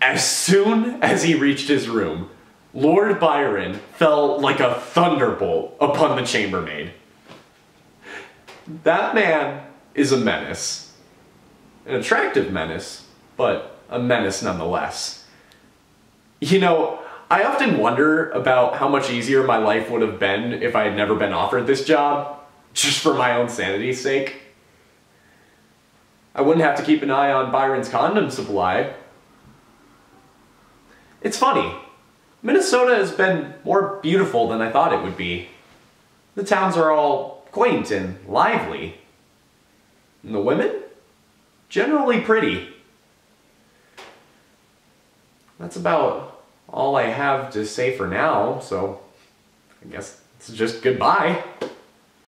As soon as he reached his room, Lord Byron fell like a thunderbolt upon the chambermaid. That man is a menace. An attractive menace, but a menace nonetheless. You know, I often wonder about how much easier my life would have been if I had never been offered this job, just for my own sanity's sake. I wouldn't have to keep an eye on Byron's condom supply. It's funny, Minnesota has been more beautiful than I thought it would be. The towns are all quaint and lively. And the women? Generally pretty. That's about all I have to say for now, so I guess it's just goodbye.